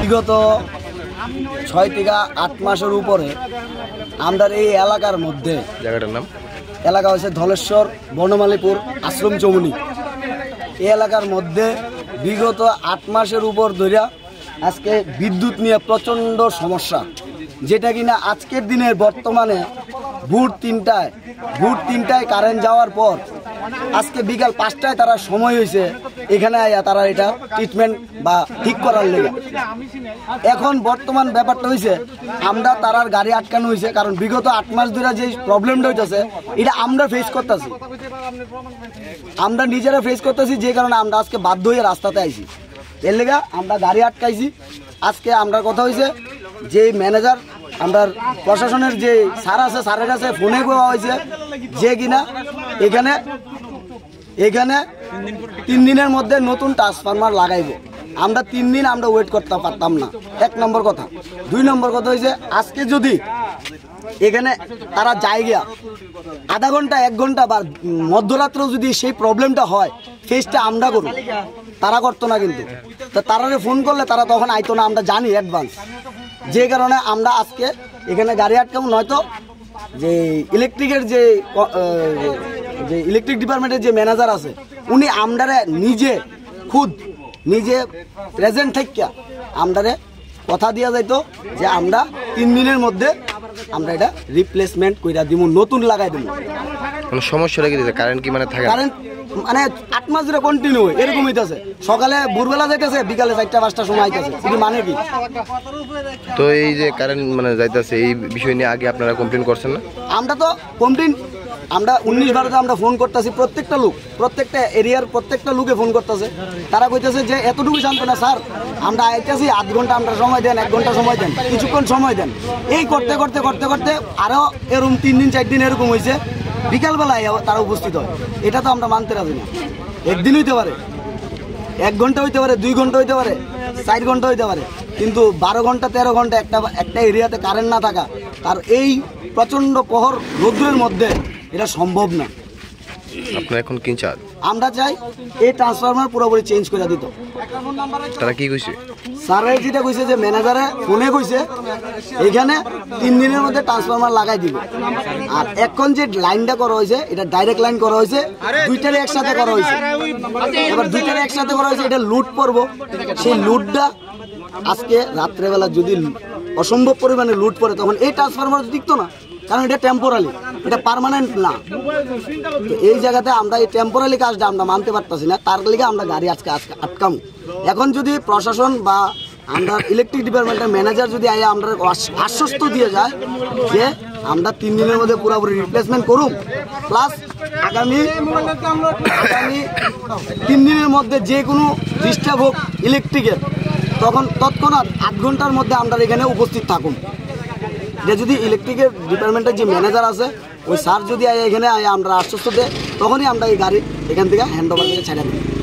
বিগত ছয় থেকে আট মাসের উপরে আমাদের এই এলাকার মধ্যে জায়গাটার নাম? এলাকা হচ্ছে ধলেশ্বর বনমালীপুর আশ্রম চৌমনি এই এলাকার মধ্যে বিগত আট মাসের উপর ধরিয়া আজকে বিদ্যুৎ নিয়ে প্রচণ্ড সমস্যা। যেটা কিনা আজকের দিনের বর্তমানে ভোর তিনটায় ভোর তিনটায় কারেন্ট যাওয়ার পর আজকে বিকাল পাঁচটায় তারা সময় হয়েছে এখানে আয়া তারা এটা ট্রিটমেন্ট বা ঠিক করার লেগে। এখন বর্তমান ব্যাপারটা হয়েছে আমরা তারার গাড়ি আটকানো হয়েছে কারণ বিগত আট মাস ধরে যে প্রবলেমটা হইতেছে, এটা আমরা ফেস করতেছি। আমরা নিজেরা ফেস করতেছি, যে কারণে আমরা আজকে বাধ্য হয়ে রাস্তাতে আইছি। এর লেগে আমরা গাড়ি আটকাইছি। আজকে আমরা কথা হয়েছে যে ম্যানেজার আমরা প্রশাসনের যে স্যার আছে, স্যারের কাছে ফোনে দেওয়া হয়েছে যে কিনা। এখানে এখানে তিন দিনের মধ্যে নতুন ট্রান্সফরমার লাগাইব। আমরা তিন দিন আমরা ওয়েট করতে পারতাম না। এক নম্বর কথা। দুই নম্বর কথা হয়েছে আজকে যদি এখানে তারা যায় গিয়া আধা ঘণ্টা, এক ঘণ্টা বা মধ্যরাত্রেও যদি সেই প্রবলেমটা হয় ফেসটা আমরা করব তারা করতো না কিন্তু। তো তারারে ফোন করলে তারা তখন আইতো না, আমরা জানি অ্যাডভান্স যে কারণে আমরা আজকে এখানে গাড়ি আটকাবো, নয়তো যে ইলেকট্রিকের যে যে ইলেকট্রিক ডিপার্টমেন্টের যে ম্যানেজার আছে, উনি আমরারে নিজে, খুদ নিজে প্রেজেন্ট থাকিয়া আমরারে কথা দিয়া যাইতো যে আমরা তিন দিনের মধ্যে আমরা এটা রিপ্লেসমেন্ট কইরা দিব নতুন লাগাই দিব মানে সমস্যাটা কি দিতে কারেন্ট কি মানে থাকে কারেন্ট মানে আট মাস ধরে কন্টিনিউ এরকম হইতাছে। সকালে ভোরবেলা যাইতেছে বিকালে চারটা পাঁচটার সময় আইতেছে। মানে কি? তো এই যে কারেন্ট মানে যাইতাছে এই বিষয় নিয়ে আগে আপনারা কমপ্লেন করছেন না? আমরা তো কমপ্লেন আমরা উনিশ বারোতে আমরা ফোন করতেছি প্রত্যেকটা লোক প্রত্যেকটা এরিয়ার প্রত্যেকটা লোকে ফোন করতেছে। তারা কইতেছে যে এতটুকু জানতো না স্যার। আমরা আইতেছি আধ ঘণ্টা আমরা সময় দেন এক ঘণ্টা সময় দেন কিছুক্ষণ সময় দেন। এই করতে করতে করতে করতে আরও এরকম তিন দিন চার দিন এরকম হয়েছে বিকালবেলায় তারা উপস্থিত হয়। এটা তো আমরা মানতে রাজি না। একদিন হইতে পারে, এক ঘণ্টা হইতে পারে, দুই ঘণ্টা হইতে পারে, চার ঘণ্টা হইতে পারে, কিন্তু বারো ঘণ্টা, তেরো ঘণ্টা একটা একটা এরিয়াতে কারেন্ট না থাকা, তার এই প্রচণ্ড প্রহর রৌদ্রের মধ্যে এটা সম্ভব না। আপনারা এখন কি চান? আমরা চাই এই ট্রান্সফরমার পুরোপুরি চেঞ্জ করে দিত। তারা কি কইছে? স্যারের যেটা কইছে যে ম্যানেজারে ফোনে কইছে এখানে তিন দিনের মধ্যে ট্রান্সফরমার লাগাই দিব। আর এখন যে লাইনটা করা হয়েছে এটা ডাইরেক্ট লাইন করা হয়েছে দুইটারে একসাথে করা হয়েছে। এবার দুইটারে একসাথে করা হয়েছে এটা লুট পড়ব সেই লুটটা আজকে রাত্রেবেলা যদি অসম্ভব পরিমাণে লুট পড়ে তখন এই ট্রান্সফরমার টিকতো না কারণ এটা টেম্পোরালি এটা পার্মানেন্ট না। এই জায়গাতে আমরা এই টেম্পোরারি কাজটা আমরা মানতে পারতাছি না, তার লিগে আমরা গাড়ি আজকে আজকে আটকাম। এখন যদি প্রশাসন বা আমরা ইলেকট্রিক ডিপার্টমেন্টের ম্যানেজার যদি আইয়া আমরা আশ্বস্ত দিয়ে যায় যে আমরা তিন দিনের মধ্যে পুরোপুরি রিপ্লেসমেন্ট করুম প্লাস আগামী আগামী তিন দিনের মধ্যে যে কোনো ডিস্টার্ব হোক ইলেকট্রিকের তখন তৎক্ষণাৎ আট ঘণ্টার মধ্যে আমরা এখানে উপস্থিত থাকুন এটা যদি ইলেকট্রিকের ডিপার্টমেন্টের যে ম্যানেজার আছে ওই স্যার যদি এখানে আমরা আশ্বস্ত দেয় তখনই আমরা এই গাড়ি এখান থেকে হ্যান্ড ওভার ছেড়ে দিই